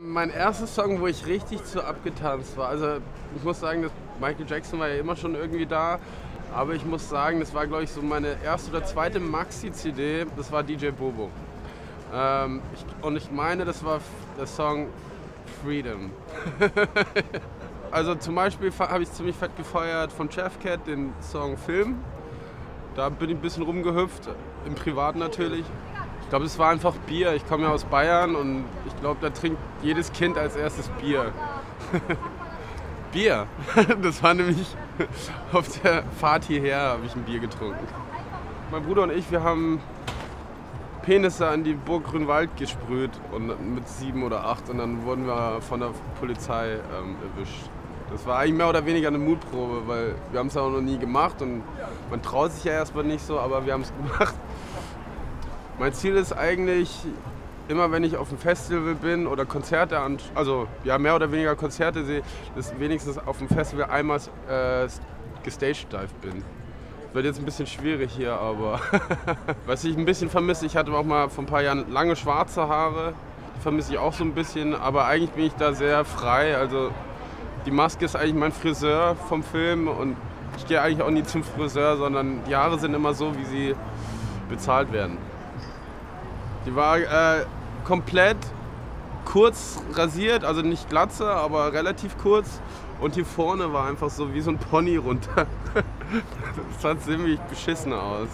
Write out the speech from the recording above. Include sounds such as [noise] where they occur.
Mein erster Song, wo ich richtig zu abgetanzt war, also ich muss sagen, dass Michael Jackson war ja immer schon irgendwie da, aber ich muss sagen, das war glaube ich so meine erste oder zweite Maxi-CD, das war DJ Bobo. Ähm, ich, und ich meine, das war der Song Freedom. [laughs] also zum Beispiel habe ich ziemlich fett gefeiert von Jeff Cat den Song Film. Da bin ich ein bisschen rumgehüpft, im Privaten natürlich. Ich glaube, es war einfach Bier. Ich komme ja aus Bayern und ich glaube, da trinkt jedes Kind als erstes Bier. [laughs] Bier. [laughs] Das war nämlich [laughs] auf der Fahrt hierher habe ich ein Bier getrunken. Mein Bruder und ich, wir haben Penisse an die Burg Grünwald gesprüht und mit sieben oder acht und dann wurden wir von der Polizei ähm, erwischt. Das war eigentlich mehr oder weniger eine Mutprobe, weil wir haben es auch noch nie gemacht und man traut sich ja erstmal nicht so, aber wir haben es gemacht. Mein Ziel ist eigentlich, immer wenn ich auf einem Festival bin oder Konzerte, an, also ja mehr oder weniger Konzerte sehe, dass wenigstens auf dem Festival einmal äh, gestagedive bin. Wird jetzt ein bisschen schwierig hier, aber [laughs] was ich ein bisschen vermisse, ich hatte auch mal vor ein paar Jahren lange schwarze Haare, die vermisse ich auch so ein bisschen, aber eigentlich bin ich da sehr frei. Also die Maske ist eigentlich mein Friseur vom Film und ich gehe eigentlich auch nie zum Friseur, sondern die Haare sind immer so, wie sie bezahlt werden. Die war äh, komplett kurz rasiert, also nicht glatze, aber relativ kurz. Und hier vorne war einfach so wie so ein Pony runter. [laughs] Das sah ziemlich beschissen aus.